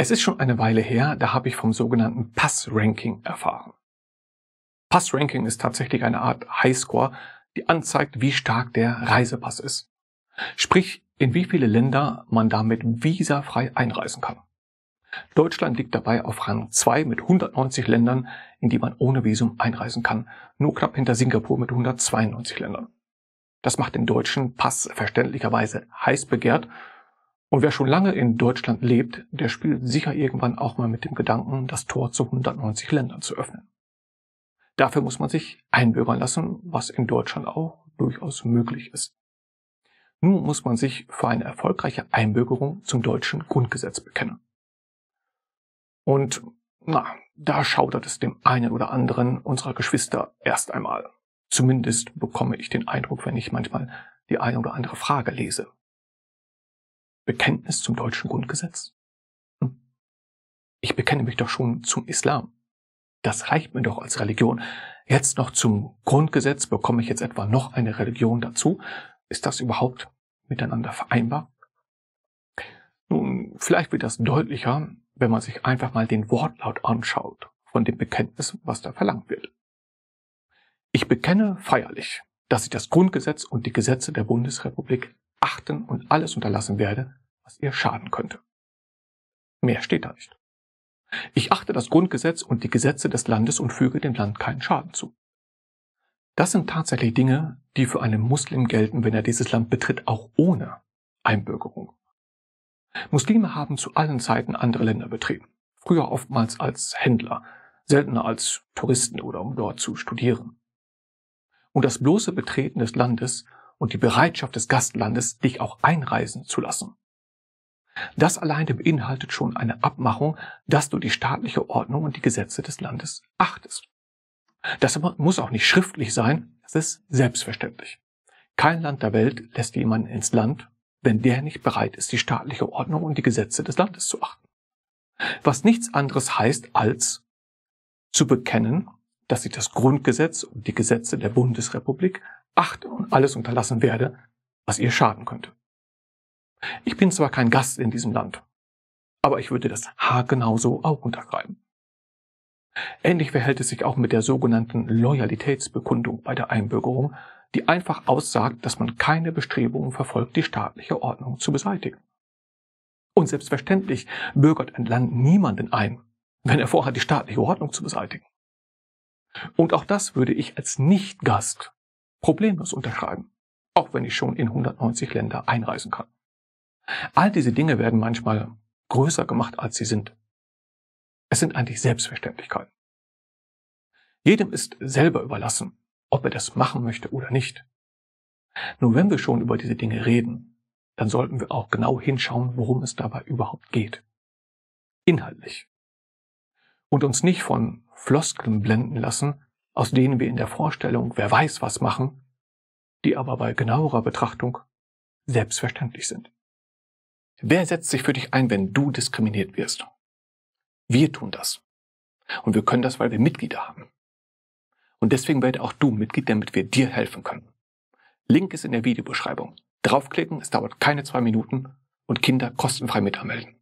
Es ist schon eine Weile her, da habe ich vom sogenannten Pass-Ranking erfahren. Pass-Ranking ist tatsächlich eine Art Highscore, die anzeigt, wie stark der Reisepass ist. Sprich, in wie viele Länder man damit visafrei einreisen kann. Deutschland liegt dabei auf Rang 2 mit 190 Ländern, in die man ohne Visum einreisen kann, nur knapp hinter Singapur mit 192 Ländern. Das macht den deutschen Pass verständlicherweise heiß begehrt und wer schon lange in Deutschland lebt, der spielt sicher irgendwann auch mal mit dem Gedanken, das Tor zu 190 Ländern zu öffnen. Dafür muss man sich einbürgern lassen, was in Deutschland auch durchaus möglich ist. Nun muss man sich für eine erfolgreiche Einbürgerung zum deutschen Grundgesetz bekennen. Und na, da schaudert es dem einen oder anderen unserer Geschwister erst einmal. Zumindest bekomme ich den Eindruck, wenn ich manchmal die eine oder andere Frage lese. Bekenntnis zum deutschen Grundgesetz? Hm. Ich bekenne mich doch schon zum Islam. Das reicht mir doch als Religion. Jetzt noch zum Grundgesetz bekomme ich jetzt etwa noch eine Religion dazu. Ist das überhaupt miteinander vereinbar? Nun, vielleicht wird das deutlicher, wenn man sich einfach mal den Wortlaut anschaut von dem Bekenntnis, was da verlangt wird. Ich bekenne feierlich, dass ich das Grundgesetz und die Gesetze der Bundesrepublik achten und alles unterlassen werde, was ihr schaden könnte. Mehr steht da nicht. Ich achte das Grundgesetz und die Gesetze des Landes und füge dem Land keinen Schaden zu. Das sind tatsächlich Dinge, die für einen Muslim gelten, wenn er dieses Land betritt, auch ohne Einbürgerung. Muslime haben zu allen Zeiten andere Länder betreten. Früher oftmals als Händler, seltener als Touristen oder um dort zu studieren. Und das bloße Betreten des Landes und die Bereitschaft des Gastlandes, dich auch einreisen zu lassen. Das alleine beinhaltet schon eine Abmachung, dass du die staatliche Ordnung und die Gesetze des Landes achtest. Das muss auch nicht schriftlich sein, das ist selbstverständlich. Kein Land der Welt lässt jemanden ins Land, wenn der nicht bereit ist, die staatliche Ordnung und die Gesetze des Landes zu achten. Was nichts anderes heißt, als zu bekennen, dass ich das Grundgesetz und die Gesetze der Bundesrepublik achte und alles unterlassen werde, was ihr schaden könnte. Ich bin zwar kein Gast in diesem Land, aber ich würde das Haar genauso auch unterschreiben. Ähnlich verhält es sich auch mit der sogenannten Loyalitätsbekundung bei der Einbürgerung, die einfach aussagt, dass man keine Bestrebungen verfolgt, die staatliche Ordnung zu beseitigen. Und selbstverständlich bürgert ein Land niemanden ein, wenn er vorhat, die staatliche Ordnung zu beseitigen. Und auch das würde ich als Nicht-Gast problemlos unterschreiben, auch wenn ich schon in 190 Länder einreisen kann. All diese Dinge werden manchmal größer gemacht, als sie sind. Es sind eigentlich Selbstverständlichkeiten. Jedem ist selber überlassen, ob er das machen möchte oder nicht. Nur wenn wir schon über diese Dinge reden, dann sollten wir auch genau hinschauen, worum es dabei überhaupt geht. Inhaltlich. Und uns nicht von Floskeln blenden lassen, aus denen wir in der Vorstellung, wer weiß was machen, die aber bei genauerer Betrachtung selbstverständlich sind. Wer setzt sich für dich ein, wenn du diskriminiert wirst? Wir tun das. Und wir können das, weil wir Mitglieder haben. Und deswegen werde auch du Mitglied, damit wir dir helfen können. Link ist in der Videobeschreibung. Draufklicken, es dauert keine zwei Minuten und Kinder kostenfrei mit anmelden.